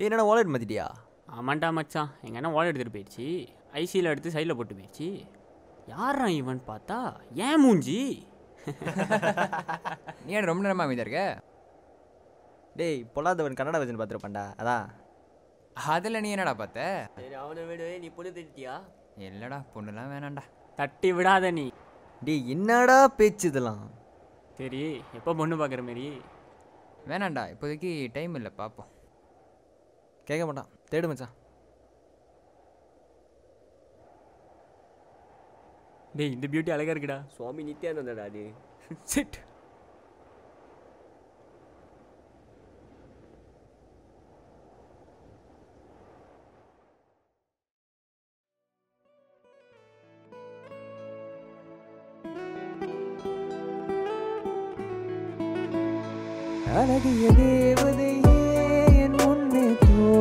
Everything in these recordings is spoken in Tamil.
என்னடா வாலெட் மாத்திட்டியா? ஆமாண்டா மச்சான். எங்கள் அண்ணன் வால் எடுத்துகிட்டு போயிடுச்சு ஐசியில் எடுத்து சைடில் போட்டு போயிடுச்சு யாரா இவன் பார்த்தா? ஏன் மூஞ்சி? நீ ரொம்ப நேரமாக அமைதியா இருக்க? டேய் பொல்லாதவன் கன்னடா வச்சுன்னு பார்த்துருப்பான்டா. அதான் அதில் நீ என்னடா பார்த்த? சரி அவனை விடு. நீ பொண்ணு திட்டியா இல்லைடா பொண்ணுலாம் வேணாம்டா. தட்டி விடாத நீ. டேய் என்னடா பேச்சு இதெல்லாம்? சரி எப்போ பொண்ணு பார்க்குற மாரி? வேணாம்டா இப்போதைக்கு டைம் இல்லை பார்ப்போம் கேட்க மாட்டான். தேடு மச்சான். டேய் இந்த பியூட்டி அழகாக இருக்குடா. சுவாமி நித்யானந்தடா அது. சிட் அழகிய தேவதையே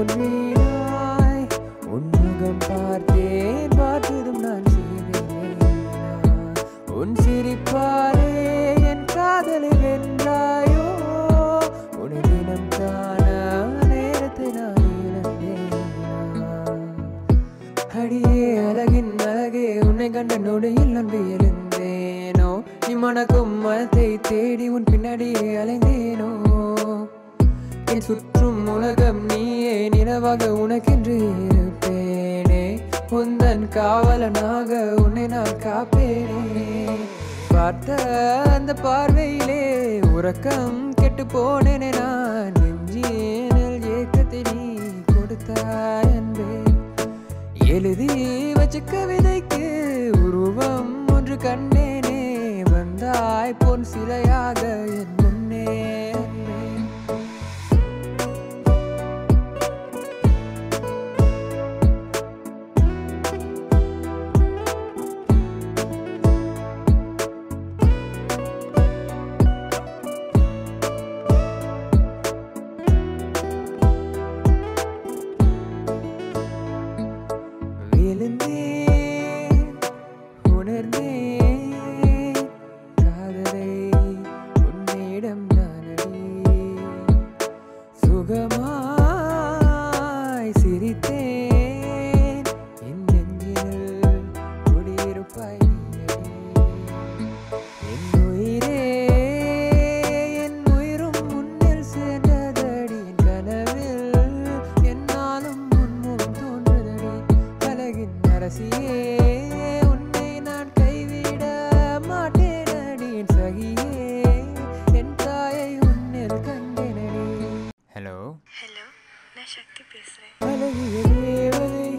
தோன்றினாய் உன்முகம் பார்த்தேன் பார்த்ததும் நான் உன் சிரிப்பாரே என் காதலை வென்றாயோ. உன தினம் காண நேரத்தை நான் அடியே அழகின் அழகே உன்னை கண்ட நொடியில் நம்பி இருந்தேனோ நீ மணக்கும் மனத்தை தேடி உன் பின்னாடியே அலைந்தேனோ. என் சுற்றும் உலக நினைவாக உனக்கென்று இருப்பேனே. உந்தன் காவலனாக உன்னை நான் காப்பேனே. பார்த்த அந்த பார்வையிலே உறக்கம் கெட்டு போனேனே. நான் நெஞ்சினில் ஏக்கத்தை நீ கொடுத்தாய் அன்பே. எழுதி வச்ச கவிதை உணர்ந்தேன் காதலை உன்னிடம் நானடி சுகமாய் சிரித்தேன் என் நெஞ்சில் குடியிருப்பாய் நீயடி. என் உயிரே என் உயிரும் உன்னில் சேர்ந்ததடி என் கனவில் என்னாலும் உன்முகம் தோன்றுதடி அழகின் அரசியே मैं शक्ति पेश रहे